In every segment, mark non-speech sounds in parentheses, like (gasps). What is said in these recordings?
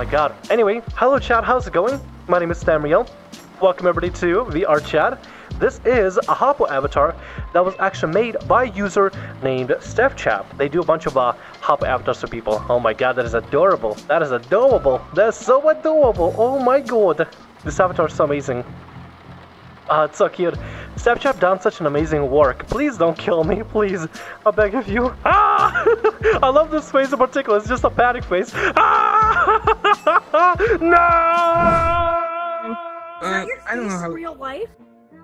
my god. Anyway, hello chat, how's it going? My name is Thamriyell. Welcome everybody to VRChat. This is a Hoppou avatar that was actually made by a user named Stefchap. They do a bunch of uh, Hoppou avatars for people. Oh my god, that is adorable. That is adorable. That is so adorable. Oh my god. This avatar is so amazing. (laughs) Ah, it's so cute. Stefchap done such an amazing work. Please don't kill me, please. I beg of you. Ah! (laughs) I love this face in particular. It's just a panic face. Ah! (laughs) no! Uh, your I don't know face how. in real life?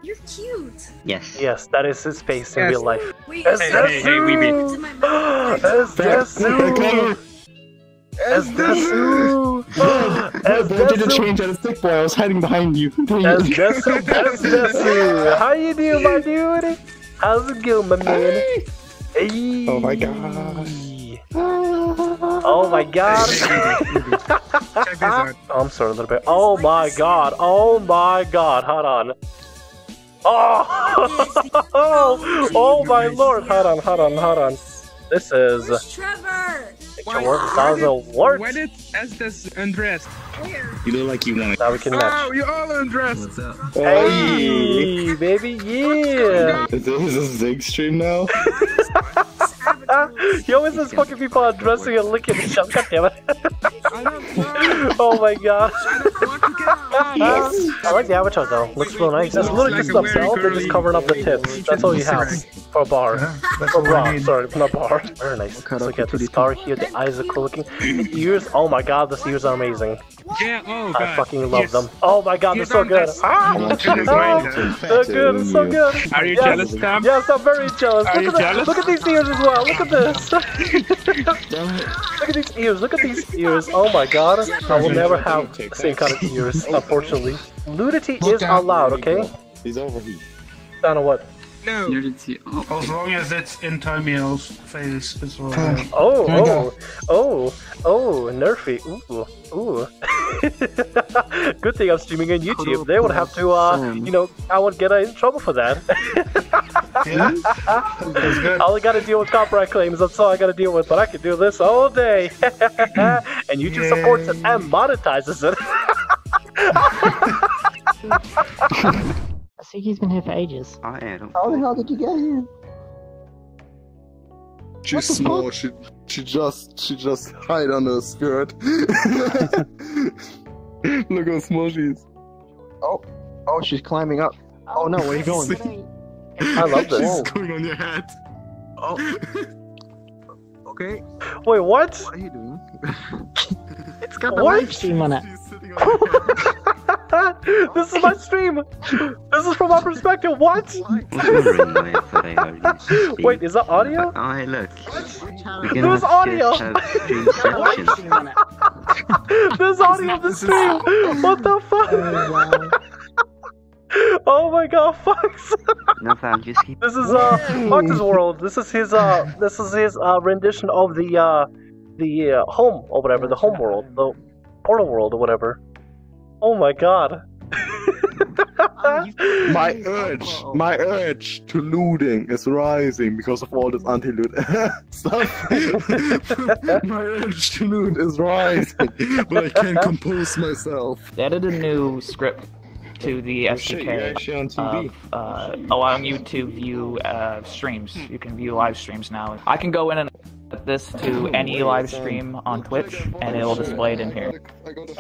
You're cute. Yes. Yes, that is his face in real life. Wait, Yes, is yes, that we be- to my mouth? (gasps) Esdesu! As Desu! (laughs) As Bro didn't Desu! change out of stick boy. I was hiding behind you. (laughs) Esdesu! As Desu! How you doing, my dude? How's it going, my man? Hey. Oh my god. Oh my god! Check this out. Oh, I'm sorry, a little bit. Oh my god! Oh my god! Hold on. Oh! (laughs) oh! Oh my lord! Hold on! Hold on! Hold on! This is Where's Trevor? Picture work a thousand words. Why did Esdesu undressed? You look like you want to. Now we can match. Oh, you all undressed. Hey, baby, yeah! Is this, is this Zig stream now? This avatar looks- Yo, is this fucking people undressing and licking each other? God damn it! I don't want. Oh my god! I don't want to get out. I like the avatar though. Looks real nice. That's literally just Like a the belt. They're just covering up the tips. That's all you have for a bar. For bra. Sorry, not bar. Very nice. cut So off you get your the titty scar here. The eyes are cool looking. The ears. Oh my god, the ears are amazing. Yeah. Oh God. I fucking love Yes. them. Oh my god, they're so good. that's- Ah! I want Goodness, mine. They're good. It's so good. Are you Yes. jealous, Tom? Yes, I'm very jealous. Are Look you at, the- jealous? look at these ears as well. Look at this. (laughs) look at these ears. Look at these ears. Oh my god. I will never have the same kind of ears, unfortunately. Nudity is allowed, okay? He's over here. Down to what? No. Nudity. Oh, As long as it's in Thamriyell's face as well. Oh, oh, oh, oh, Nurfee. Ooh, ooh. (laughs) Good thing I'm streaming on YouTube. They would have to, uh, you know, I would get in trouble for that. (laughs) Yeah? All I gotta deal with copyright claims. That's all I gotta deal with. But I can do this all day. (laughs) and YouTube supports it and monetizes it. I think he's been here for ages. I am. How the hell did you get here? She's small. She she just she just hide under a skirt. (laughs) look how small she is. Oh, oh, she's climbing up. Oh no, where are you oh, going? I love this. She's going on your head. Oh. (laughs) Okay, Wait, what? what are you doing? (laughs) It's got the live stream on it. This is my stream. This is from my perspective. What? was wondering why I thought I heard you speak. (laughs) Wait, is that audio? But I look. We're was audio. to have streamception. There's audio of the stream. What the (laughs) fuck? (laughs) Oh my god, Foxe. No, fam, just keep. This is uh Foxe's world. This is his uh this is his uh rendition of the uh the uh, home or whatever, the home world, the portal world or whatever. Oh my god. (laughs) My urge, my urge to looting is rising because of all this anti-loot (laughs) stuff. (laughs) my urge to loot is rising, but I can't compose myself. They added a new script to the Oh SDK actually on TV. of uh, allowing you to view uh, streams. You can view live streams now. I can go in and set this to any live stream on Twitch, and it'll display it in here.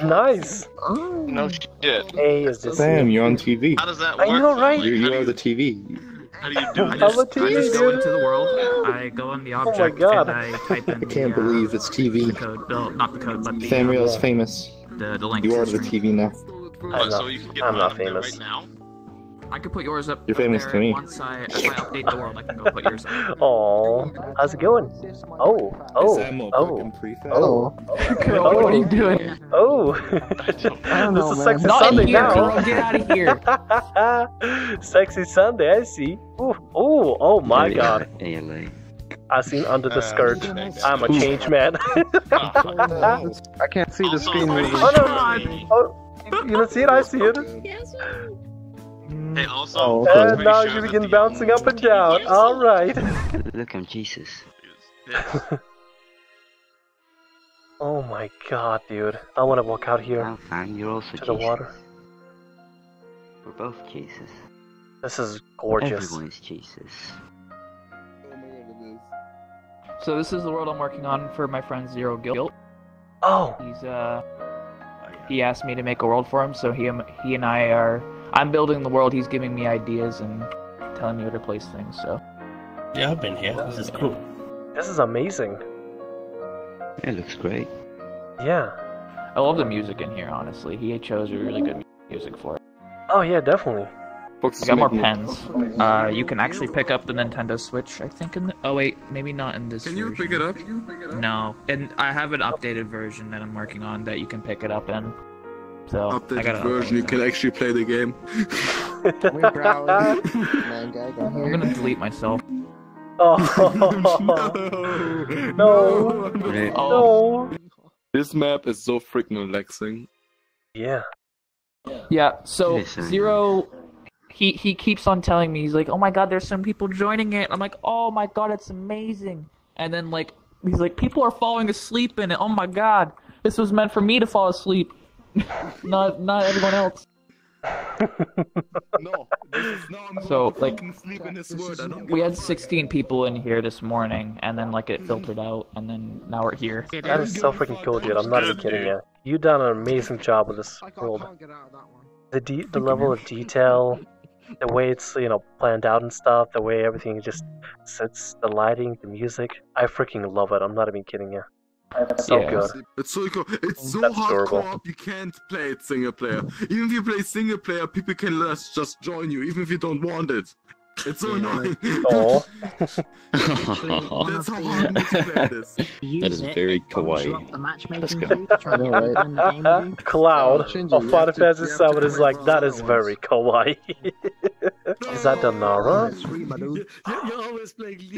Nice. No shit. Hey, is this Sam, you're on TV. How does that I work? know, right? You, you are the TV. How do you do (laughs) I it? just, I'm TV, I just go into the world. (laughs) I go in the Oh my object God. and I type in (laughs) I can't the, uh, believe it's the TV. code. No, not the code, but the Samuel's uh, famous. the, the link. You are the the. TV now. I'm so not, you can get I'm not famous. right now. I can put yours up. You're up famous there, to me. Once I, if I update the world, I can go put yours up. (laughs) Oh, how's it going? Oh, oh, oh, oh, (laughs) Girl, what are you doing? oh. (laughs) I don't this is man. sexy Not Sunday here, now. girl. Get out of here. sexy Sunday, I see. Ooh, ooh, oh my Maybe god. ALA. I seen under the Uh, skirt. okay. I'm a change man. Oh, I can't see the screen pretty moving. Oh, no. oh, you don't see it? I see it. Yes. Hey, also, Oh, okay. And now sure you that begin bouncing up and down. All right. (laughs) Look, I'm Jesus. (laughs) Oh my god, dude. I want to walk out here Well, fam, you're also to the Jesus. water. We're both Jesus. This is gorgeous. Everyone is Jesus. So this is the world I'm working on for my friend Zero Guilt. Oh, He's uh, he asked me to make a world for him, so he he and I are. I'm building the world. He's giving me ideas and telling me where to place things. So Yeah, I've been here. This is cool. this is amazing. It looks great. Yeah. I love the music in here. Honestly, he chose a really good music for it. Oh yeah, definitely. Foxe I got more pens. Uh, you can actually pick up the Nintendo Switch. I think in the. Oh wait, maybe not in this. Can you version. pick it up? No, and I have an updated version that I'm working on that you can pick it up in. So I Updated got version, you can actually play the game. We proud. (laughs) Man, guy, got I'm gonna delete myself. Oh (laughs) no, No. Right. Oh. no. This map is so freaking relaxing. Yeah. Yeah. So zero. He he keeps on telling me he's like, oh my god, there's some people joining it. I'm like, oh my god, it's amazing. And then like he's like, people are falling asleep in it. Oh my god, this was meant for me to fall asleep, (laughs) not not everyone else. No, this is now I'm So, like, sleep in this world. I don't We had 16 people in here this morning, and then like it filtered out, and then now we're here. That is so freaking cool, dude. I'm not even kidding you. You done an amazing job with this world. can't get out of that one. The de- the level of detail, the way it's you know planned out and stuff, the way everything just sits, the lighting, the music. I freaking love it. I'm not even kidding you. So Yeah. good. It's so cool. It's so That's hard co-op. You can't play it single player. Even if you play single player, people can just just join you, even if you don't want it. It's so annoying. Oh, (laughs) That's how hard multiplayer is. (laughs) That is very kawaii. Let's go. (laughs) Cloud Shinji, of oh, you Final Fantasy you VII is like for that other is very kawaii. is that Danara?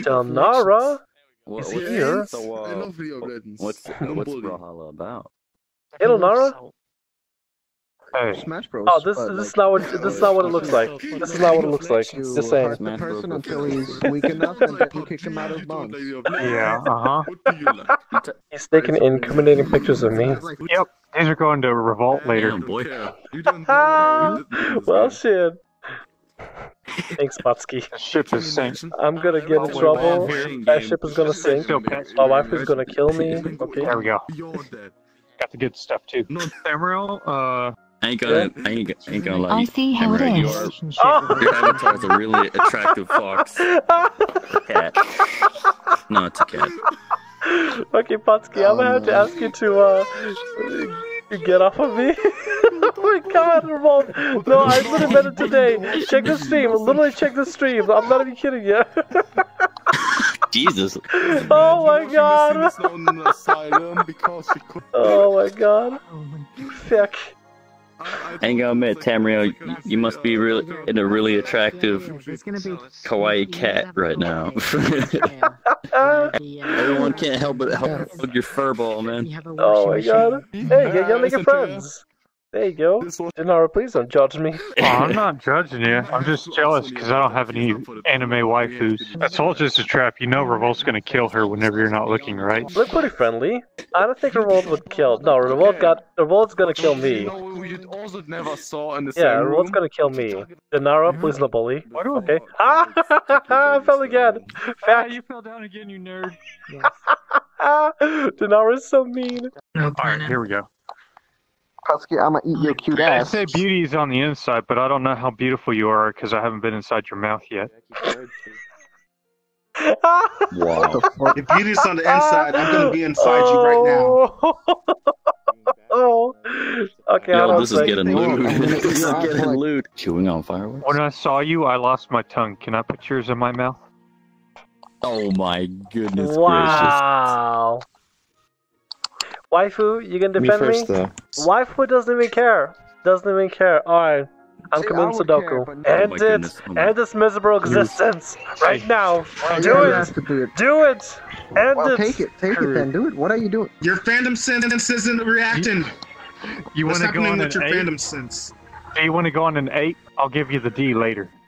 Danara? What, Is what's, he here? So, I uh, love League of Legends. what's (laughs) No what's bully. Brawlhalla about? Hello, Nara. Hey, Smash Bros. Oh, this but, this is not what this is not what it looks like. This is not what it looks like. You Just saying. hurt the Smash Bros. person until he's weak (laughs) enough, and then you kick him out of his (laughs) You don't bones. like League of Legends. yeah, uh huh. What do you like? He's taking incriminating pictures of me. Yep, these are going to Revolt later. Damn, boy. care. You don't know. well, shit. Thanks, Potsky. The (laughs) ship is sank. I'm gonna get in trouble. That ship is gonna sink. My wife is gonna kill me. Okay. There we go. Beyond that. Got the good stuff too. Not Samuel, uh, I ain't gonna, I ain't, I ain't gonna lie. I see how it Emerald, is. You are, (laughs) your avatar is a really attractive fox (laughs) cat. No, it's a cat. okay, Potsky, I'm gonna have to ask you to uh get off of me. (laughs) oh my god, Revolt. No, I literally meant it today. Check the stream. Literally check the stream. I'm not even kidding you. (laughs) Jesus. oh my god. was in an asylum because she could. Oh, oh my god. Fuck. I ain't gonna admit, Thamriyell, you, you must be really in a really attractive kawaii cat right now. (laughs) Everyone can't help but help with your furball, man. Oh my god. Hey, you're, you're making friends. There you go. Denara, please don't judge me. (laughs) oh, I'm not judging you. I'm just jealous because I don't have any anime waifus. That's all just a trap. You know Revolt's gonna kill her whenever you're not looking, right? We're pretty friendly. I don't think Revolt would kill. No, Revolt got. Revolt's gonna kill me. You know, who you also never saw in the Yeah, Revolt's gonna kill me. Denara, please no bully. Why do Okay. Ah, (laughs) I fell again. (laughs) Ah, Fact. you fell down again, you nerd. Ah, is so mean. Alright, here we go. Husky, I'm gonna eat your cute ass. I ass. say beauty is on the inside, but I don't know how beautiful you are because I haven't been inside your mouth yet. Wow. If beauty's on the inside, I'm gonna be inside you right now. Oh. (laughs) Okay, Yo, on this is getting I'm lewd. gonna (laughs) eat This is your getting like- lewd. Chewing on fireworks? When I saw you, I lost my tongue. Can I put yours in my mouth? Oh my goodness gracious. Wow. Waifu, you gonna defend me? though. Waifu doesn't even care. Doesn't even care. Alright. I'm See, I committing would care, Sudoku. but- Oh End it. oh End this miserable existence. Right now. Do it. to do it. Do it. End Well, it. take it. Take it then. Do it. What are you doing? Your fandom sense isn't reacting. You What's want to go happening on an your eight? fandom sense? Do you want to go on an eight? I'll give you the D later. (laughs)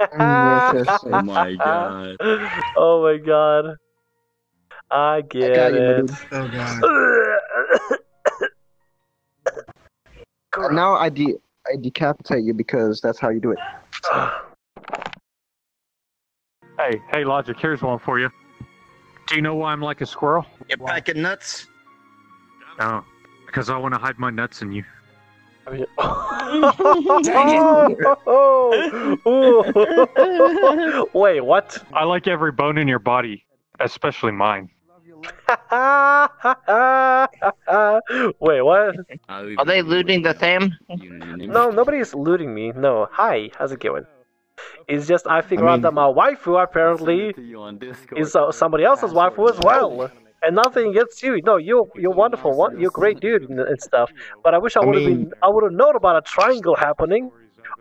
Mm, yes, yes, Oh my god. (laughs) oh my god. I get got you, my it. dude. Oh god. Now I de I decapitate you because that's how you do it. Hey, hey, Logic, here's one for you. Do you know why I'm like a squirrel? You're packing nuts? No, because I want to hide my nuts in you. (laughs) (laughs) Wait, what? I like every bone in your body, especially mine. (laughs) Wait, what? Are they looting the thing? No, nobody's looting me. No. Hi, how's it going? It's just I figured I out that my waifu apparently is uh, somebody else's waifu as well. And nothing against you. No, you you're wonderful. One, you're a great dude and, and stuff. But I wish I I would have mean- been. I would have known about a triangle happening,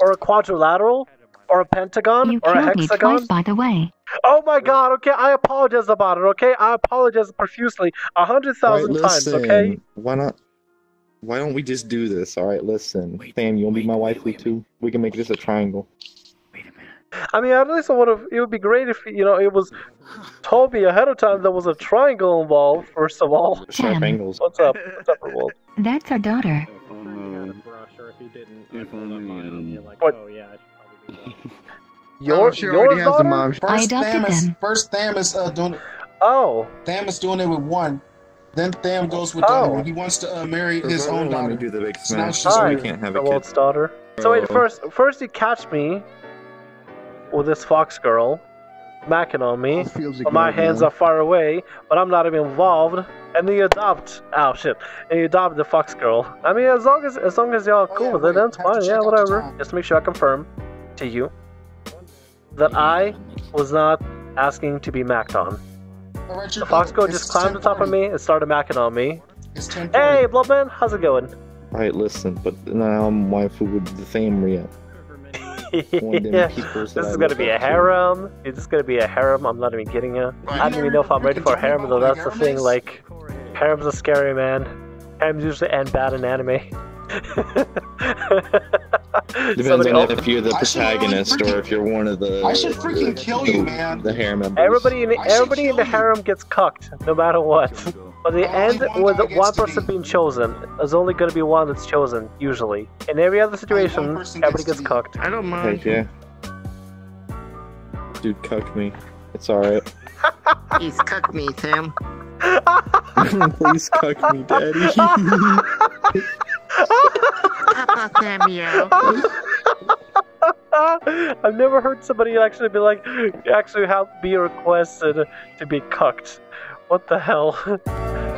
or a quadrilateral, or a pentagon, You or a killed me hexagon. twice, by the way. Oh my God! Okay, I apologize about it. Okay, I apologize profusely, a hundred thousand Right, times. Okay. Why not? Why don't we just do this? All right, listen. Sam, you want to be my waifu too? We can make this a triangle. Wait a minute. I mean, at least I would have. It would be great if you know it was told me ahead of time there was a triangle involved. First of all, Sharp angles. what's up? What's up, Revolt? That's our daughter. What? Oh, Your she your already has daughter? the mom. I First adopted Thamis, them. first Tham is uh, doing Oh, Tham is doing it with one. Then Tham goes with Oh. the other one. He wants to uh, marry his own Let me daughter. do the big So now smash. she's So hi, we can't have a kid. Revolt's daughter. So wait, Oh. first, first you catch me with this fox girl, macking on me. Feels But my hands man. are far away, but I'm not even involved. And then you adopt. Oh shit! And you adopt the fox girl. I mean, as long as as long as y'all are Oh, cool yeah, with it, that's fine. Yeah, whatever. Just to make sure I confirm to you that I was not asking to be macked on. All right, The you're fox good. girl just climbed on top of me and started macking on me. Hey, Bloodman, how's it going? All right, listen. But now I'm waifu with the Thamria. (laughs) One of them yeah. This is gonna be a up to. harem. This is gonna be a harem. I'm not even kidding you. I don't even know if I'm ready for a harem, though. That's the thing. Like, harems are scary, man. Harems usually end bad in anime. (laughs) Depends Somebody on else- if you're the I should really protagonist or if you're one of the. I should freaking the- kill you, man. The harem members. Everybody in the, everybody in the kill you. harem gets cucked, no matter what. But the end, with guy one person be- being chosen, there's only going to be one that's chosen, usually. In every other situation, everybody gets gets cucked. I don't mind. Heck yeah. Dude, cuck me. It's alright. Please (laughs) cuck me, Sam. (laughs) Please cuck me, daddy. (laughs) Samuel. (laughs) I've never heard somebody actually be like, actually have be requested to be cucked. What the hell? (laughs)